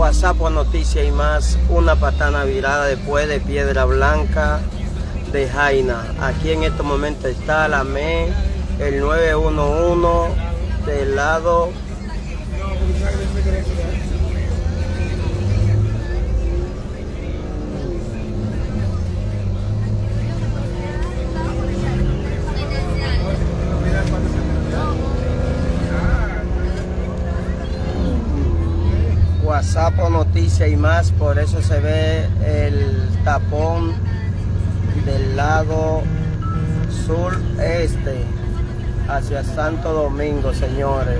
WhatsApp Noticias y más, una patana virada después de Piedra Blanca de Jaina. Aquí en este momento está la ME, el 911 del lado WhatsApp Noticias y más, por eso se ve el tapón del lado sureste hacia Santo Domingo, señores.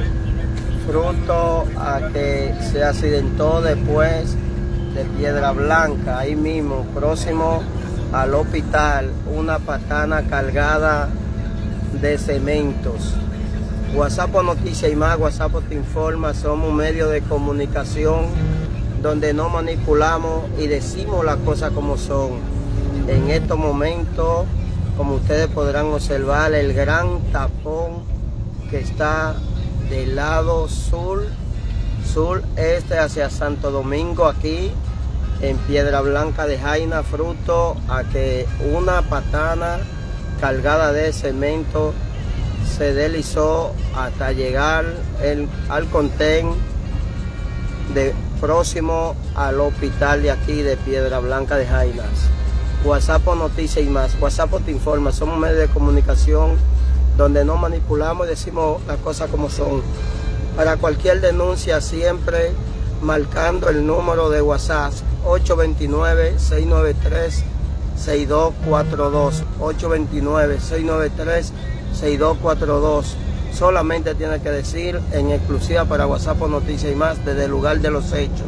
Fruto a que se accidentó después de Piedra Blanca, ahí mismo, próximo al hospital, una patana cargada de cementos. WhatsApp Noticias y más, WhatsApp te informa, somos un medio de comunicación donde no manipulamos y decimos las cosas como son. En estos momentos, como ustedes podrán observar, el gran tapón que está del lado sur, sur este hacia Santo Domingo, aquí en Piedra Blanca de Jaina, fruto a que una patana cargada de cemento se deslizó hasta llegar al contén de próximo al hospital de aquí de Piedra Blanca de Jainas. WhatsApp Noticias y más. WhatsApp te informa. Somos medios de comunicación donde no manipulamos y decimos las cosas como son. Para cualquier denuncia siempre marcando el número de WhatsApp 829-693-6242. 829-693 6242. Solamente tiene que decir en exclusiva para WhatsApp Noticias y más desde el lugar de los hechos.